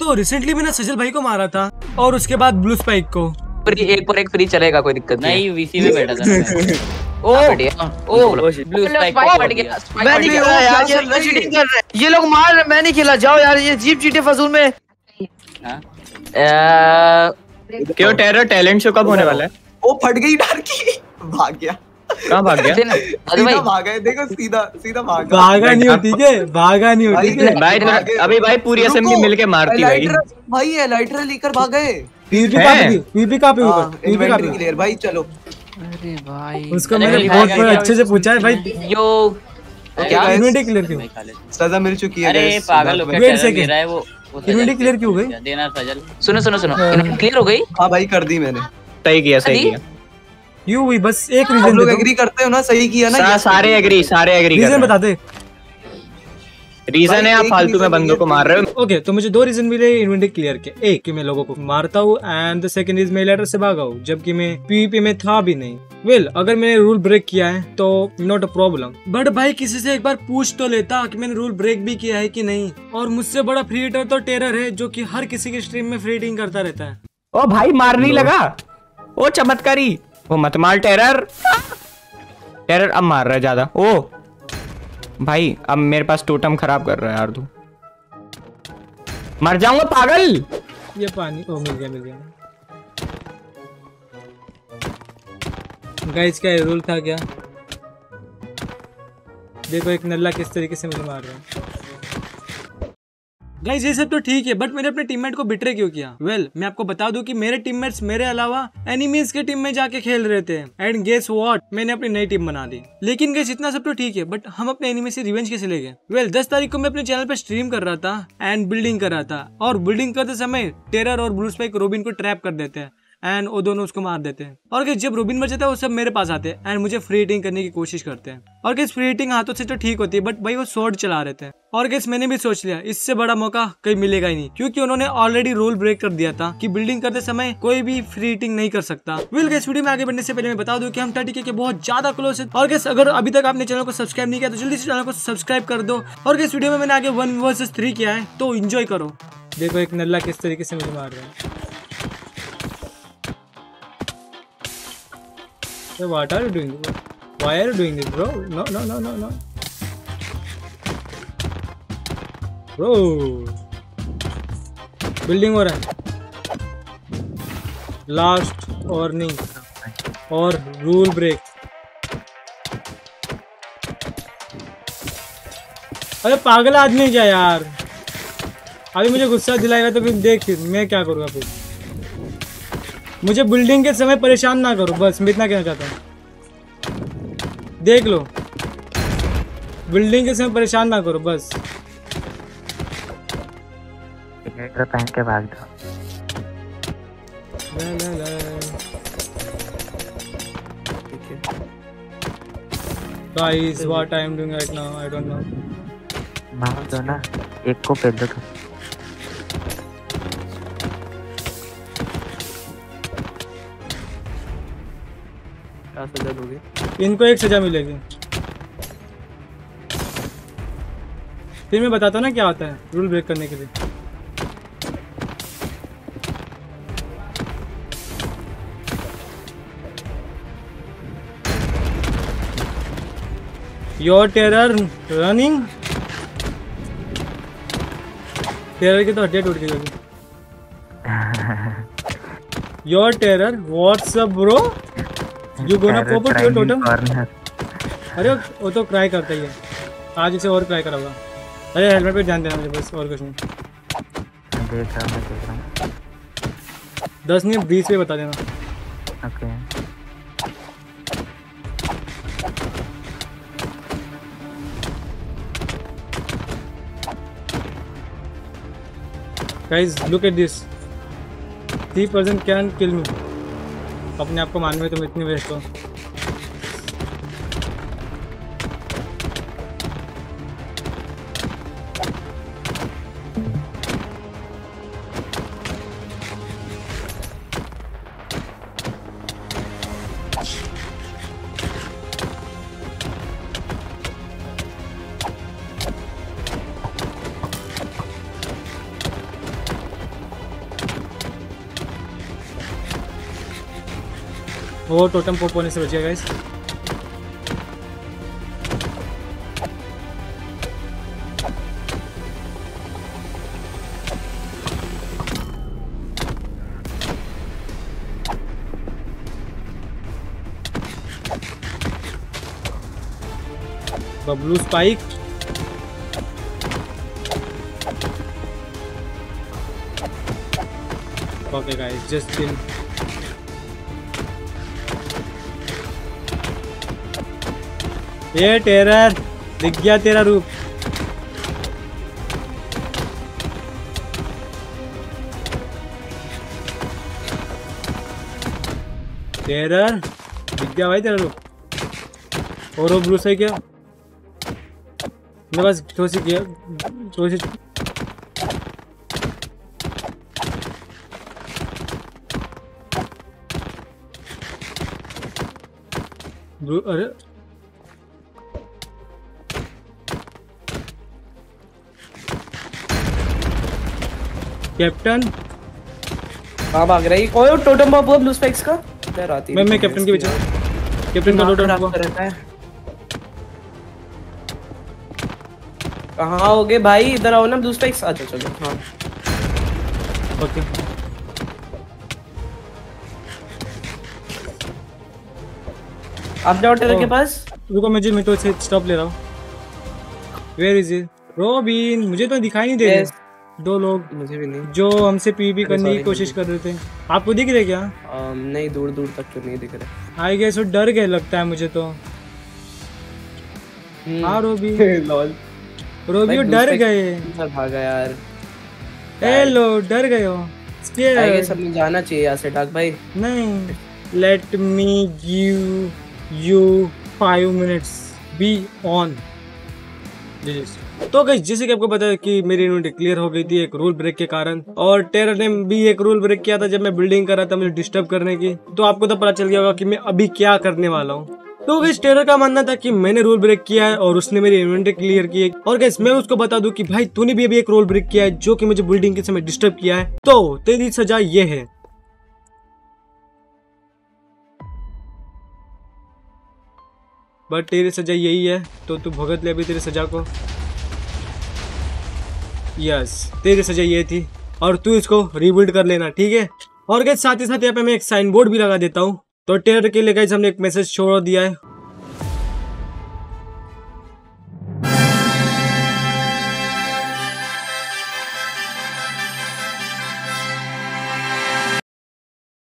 तो रिसेंटली मैंने सजल भाई को मारा था और उसके बाद ब्लू स्पाइक को। फ्री एक पर एक फ्री चलेगा कोई दिक्कत नहीं। नहीं वीसी में बैठा था ओ ओ ब्लू स्पाइक पड़ गया मैं नहीं खेला यार ये लोग चीटिंग कर रहे हैं। ये लोग मार रहे मैं नहीं खेला जाओ यार ये जीप चीटे फजूल में। हाँ? क्यों टेरर टैलेंट शो कब होने वाला है? ओ फट गई डर की भाग गया। कहाँ भाग गया? अरे भाई। भागा है देखो सीधा सीधा भागा। भागा नहीं होती के भागा नहीं होती के भाई तो- अभी भाई पूरी असेंबली मिलके मारती भाई। भाई है लाइटर लेकर भाग। गए पीपी है। कहाँ पे पीपी कहाँ पे ऊपर? पीपी कहाँ इन्वेंटरी पे क्लियर भाई चलो। अरे भाई। उसको मैंने बहुत अच्छे से पूछा है भाई। यो। क्या? इन्वेंटरी क्लियर क्यों। सजा मिल चुकी है अरे पागल हो गया है वो वो इन्वेंटरी क्लियर क्यों हो गई? देना सजल सुनो सुनो सुनो। क्लियर हो गई? हाँ भाई कर दी मैंने। सही किया सही किया। यू हुई बस एक रीजन लोग एग्री करते हो ना सही किया ना सा, सारे एग्री सारे एग्री रीजन बता दे रीजन है आप फालतू में बंदों को मार रहे हो। ओके तो मुझे दो रीजन मिले इन्वेंटरी क्लियर के एक कि मैं लोगों को मारता हूँ एंड द सेकंड इज़ मैं लेटर से भागा हूँ जबकि मैं पीवीपी में था भी नहीं। वेल well, अगर मैंने रूल ब्रेक किया है तो नॉट अ प्रॉब्लम बट भाई किसी से एक बार पूछ तो लेता कि मैंने रूल ब्रेक भी किया है कि नहीं। और मुझसे बड़ा फ्री हिटर तो टेरर है जो कि हर किसी के स्ट्रीम में फ्री हिटिंग करता रहता है। ओ भाई मार नहीं लगा। ओ चमत्कारी। वो मत मार, टेरर। टेरर अब मार रहा है ज़्यादा। ओ! भाई, अब मेरे पास टोटम खराब कर रहा है यार तू। मर जाऊँगा, पागल! ये पानी ओ, मिल गया मिल गया। गाइस क्या रूल था क्या? देखो, एक नल्ला किस तरीके से मुझे मार रहा है। गाइस ये सब तो ठीक है बट मैंने अपने टीममेट को बिट्रे क्यों किया? वेल well, मैं आपको बता दूँ कि मेरे टीममेट्स मेरे अलावा एनिमीज के टीम में जाके खेल रहे थे। एंड गेस वॉट मैंने अपनी नई टीम बना दी। लेकिन गेस इतना सब तो ठीक है बट हम अपने एनिमी से रिवेंज कैसे ले गए वेल दस तारीख को मैं अपने चैनल पर स्ट्रीम कर रहा था एंड बिल्डिंग कर रहा था। और बिल्डिंग करते समय टेरर और ब्लू स्पाइक रोबिन को ट्रैप कर देते हैं। एंड वो दोनों उसको मार देते हैं। और कि जब रोबिन जाता है, वो सब मेरे पास आते हैं। एंड मुझे फ्री हिटिंग करने की कोशिश करते हैं। और किस फ्री हिटिंग हाथों से तो ठीक होती है बट भाई वो शॉर्ट चला रहे थे। और किस मैंने भी सोच लिया, इससे बड़ा मौका कहीं मिलेगा ही नहीं। क्योंकि उन्होंने ऑलरेडी रूल ब्रेक कर दिया था कि बिल्डिंग करते समय कोई भी फ्री हिटिंग नहीं कर सकता। विल गैस वीडियो में आगे बढ़ने से पहले मैं बता दूँ कि हम थर्टी के बहुत ज़्यादा क्लोज है। और गैस अगर अभी तक आपने चैनल को सब्सक्राइब नहीं किया तो जल्दी से चैनल को सब्सक्राइब कर दो। और गैस वीडियो में मैंने आगे वन वर्सेस थ्री किया है तो इंजॉय करो। देखो एक नल्ला किस तरीके से मुझे मार रहा है। So what are you doing? Why are you doing this, bro? No, no, no, no, no. Bro. Building हो रहा लास्ट वार्निंग और रूल ब्रेक अरे पागल आदमी क्या यार अभी मुझे गुस्सा दिलाएगा तो फिर देख मैं क्या करूँगा फिर मुझे बिल्डिंग के समय परेशान ना करो बस मैं इतना कहना चाहता हूँ। देख लो। बिल्डिंग के समय परेशान ना करो बस। पहन के भाग दो ला, ला, ला। Guys, what I am doing right now, I don't know. मार दो ना एक को पेल दो। क्या सजा दोगे इनको एक सजा मिलेगी। फिर मैं बताता हूँ ना क्या होता है रूल ब्रेक करने के लिए। योर टेरर रनिंग टेरर की तो हड्डियाँ टूट गई होगी। Your terror what's up bro you gonna pop up your totem अरे वो तो क्राई करता ही है। आज इसे और क्राई कराऊँगा। अरे हेलमेट पे ध्यान देना मुझे बस और कुछ नहीं। देख रहा हूँ देख रहा हूँ। दस नहीं बीस पे बता देना। Okay guys look at this three percent can kill me अपने आप को मानने तुम इतनी वेस्ट हो वो टोटम पॉप होने से बच गया guys Bablu spike okay guys, just in. ये टेरर दिख गया तेरा रूप। टेरर दिख गया भाई तेरा रूप। और वो ब्लू से क्या? मेरे पास थोड़ी सी थोड़ी सी अरे कैप्टन? कहाँ भाग रही। कौन टोटम बॉब हुआ ब्लू स्पेक्स का? इधर आती मैं मैं कैप्टन के पीछे कैप्टन का लोटा हुआ रहता है। कहाँ हो गए भाई? इधर आओ ना ब्लू स्पेक्स अच्छा चलो हाँ। ओके। आप जाओ टेलर के पास। रुको मुझे मैं तो से स्टॉप ले रहा हूँ। वेयर इज़ इट रॉबिन मुझे तो दिखाई नहीं दे रहे Yes. दो लोग मुझे भी नहीं। जो हमसे पीवी करने की कोशिश कर रहे थे। आपको दिख रहे क्या? नहीं दूर दूर तक तो नहीं दिख रहे। आई गेस वो डर गए लगता है मुझे तो। हम्म। हाँ रोबी लॉल रोबी डर गए। भागा यार। हेलो डर गए हो। Scared. गेस हमें जाना चाहिए यहाँ से डाक भाई। नहीं। Let me give you five minutes be on तो गई जैसे कि आपको पता है कि मेरी यूनिट क्लियर हो गई थी एक रूल ब्रेक के कारण, और टेरर ने भी एक रूल ब्रेक किया था जब मैं बिल्डिंग कर रहा था मुझे डिस्टर्ब करने की। तो आपको तो पता चल गया होगा कि मैं अभी क्या करने वाला हूँ। तो गैस टेरर का मानना था कि मैंने रूल ब्रेक किया है, और उसने मेरी इन्वेंटरी क्लियर की है। और गैस मैं उसको बता दूँ कि भाई, तूने भी अभी एक रूल ब्रेक किया है जो कि मुझे बिल्डिंग के समय डिस्टर्ब किया है। तो तेरी सजा ये है। बट तेरी सजा यही है तो तू भुगत ले अभी तेरी सजा को। यस तेरी सजा ये थी। और तू इसको रिबिल्ड कर लेना, ठीक है? और गैस साथ ही साथ यहाँ पे मैं एक साइन बोर्ड भी लगा देता हूँ। तो टेरर के लिए गैस हमने एक मैसेज छोड़ दिया है।